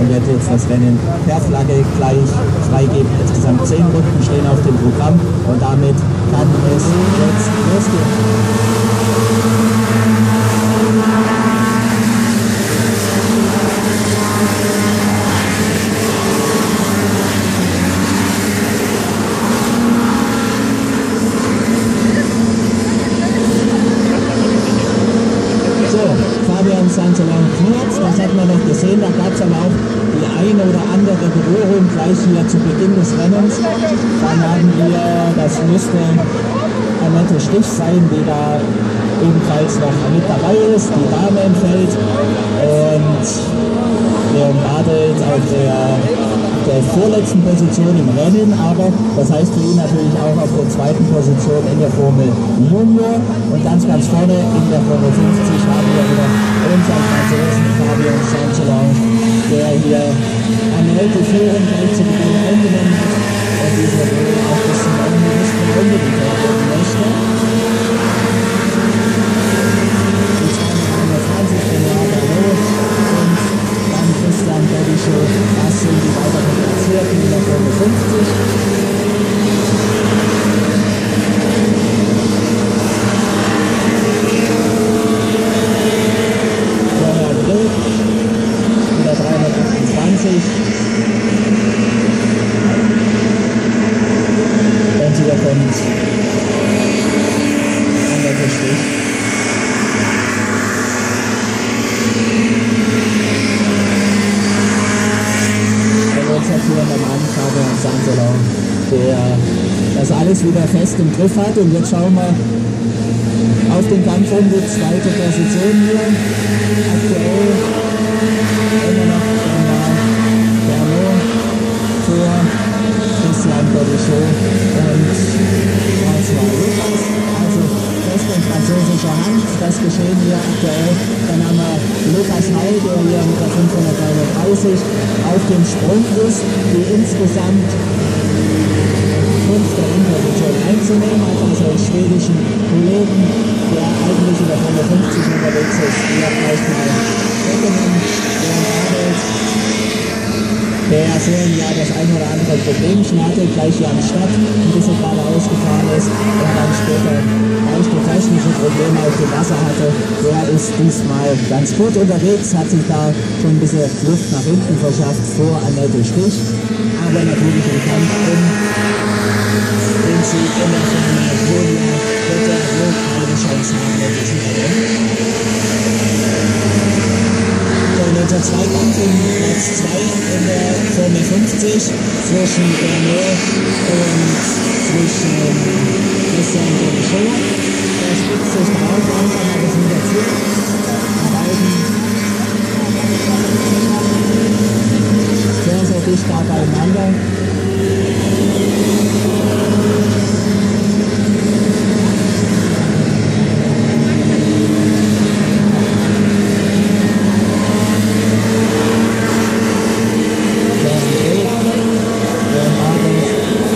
und wird jetzt das Rennen per Flagge gleich freigeben. Insgesamt zehn Runden stehen auf dem Programm und damit kann es jetzt losgehen. So, Sanzelan knurrt, das hat man noch gesehen, da gab es aber auch die eine oder andere Berührung gleich hier zu Beginn des Rennens. Dann haben wir, das müsste Annette Stich sein, die da ebenfalls noch mit dabei ist, die Dame im und Leon Bartelt auf der, der vorletzten Position im Rennen, aber das heißt für ihn natürlich auch auf der zweiten Position in der Formel Junior. Und ganz ganz vorne in der Formel 50 haben wir wieder unseren Franzosen Fabien Saint-Gelon, der hier die Führung gleich zu Beginn eingenommen hat und diese auch bis zum Ende nicht mehr Runde bekommen möchte. Die 220 Bernardo und dann Christian Bedicho, das sind die weiteren Platzierten in der Formel 50. Florian Grill in der 328. Und hier kommt Annette Stich. Und unser führender Mann, Fabian Santelon, der das alles wieder fest im Griff hat. Und jetzt schauen wir auf den Kampf um die zweite Position hier. Aktuell immer noch Bernard für Christian Bodichot und François. Also fest in französischer Hand, das Geschehen hier aktuell. Dann haben wir Lukas Heil, der hier mit der 533 auf dem Sprung ist, die insgesamt fünfte Position einzunehmen, hat also einen schwedischen Kollegen, der eigentlich in der Formel 50 unterwegs ist, hier gleich mal weggenommen. Der so im Jahr das ein oder andere Problemchen hatte, gleich hier am Start ein bisschen gerade ausgefahren ist und dann später leichte technische Probleme auf dem Wasser hatte. Der ist diesmal ganz gut unterwegs, hat sich da schon ein bisschen Luft nach hinten verschafft vor Annette Stich, aber natürlich im Kampf um den Sieg in der Formel Julia wird er wohl keine Chance haben, in diesem Rennen. Und unser Zweikampf in Platz 2 in der Formel 50 zwischen Bernot und Christian Benichot. Der spitzt sich drauf, langsam aber wieder zu. Sehr, sehr dicht da beieinander.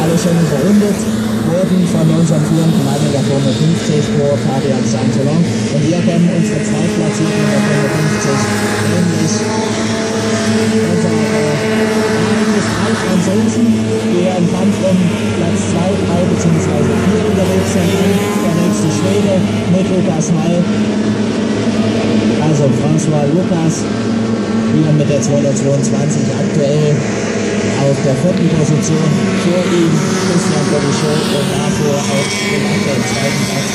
alle schon verwundet wurden von unserem Mann in der Formel 50 vor Fabian Santelon. Und wir können unsere Zweitplatzierten in der Formel 50 ähnlich unser eines drei Franzosen, die im Kampf um Platz 2, 3 bzw. 4 unterwegs sind. Der nächste Schwede mit Lukas May. Also François Lucas, wieder mit der 222 aktuell auf der vierten Position vor ihm Christian Bodichot und davor auf dem aktuellen zweiten Platz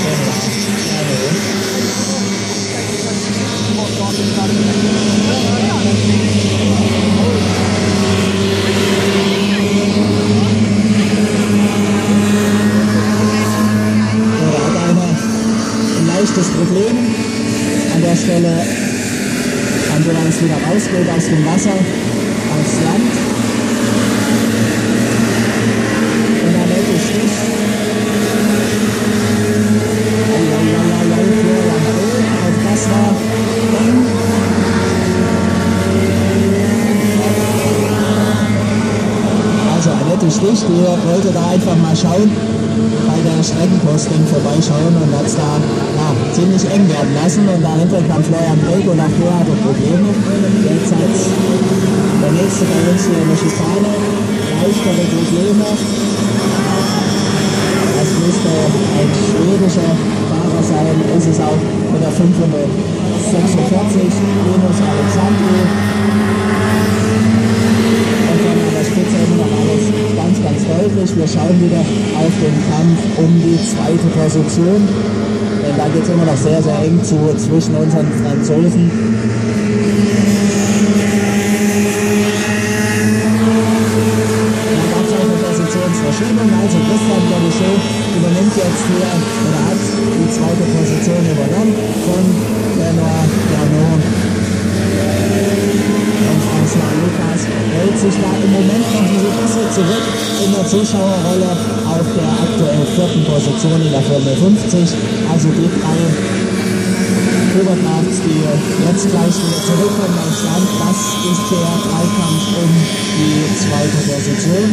leichtes Problem an der Stelle, an es wieder rausgeht aus dem Wasser aufs Land. Und dann hält es Stich. Eieieiei, Florian Röhl, auch das war eng. Also Annette Stich, die wollte da einfach mal schauen, bei der Streckenposting vorbeischauen und hat es da ja, ziemlich eng werden lassen. Und dahinter kam Florian Breg und auch der hatte Probleme. Jetzt hat erste bei uns hier in der Schikane. Leichtere Probleme. Das müsste ein schwedischer Fahrer sein, ist es auch mit der 546 Linus Alexandri. Und dann an der Spitze immer noch alles ganz, ganz deutlich. Wir schauen wieder auf den Kampf um die zweite Position. Denn da geht es immer noch sehr, sehr eng zu zwischen unseren Franzosen. Zurück in der Zuschauerrolle auf der aktuell vierten Position in der Formel 50. Also die drei Oberkrafts, die jetzt gleich wieder zurückkommen am Stand. Das ist der Dreikampf um die zweite Position.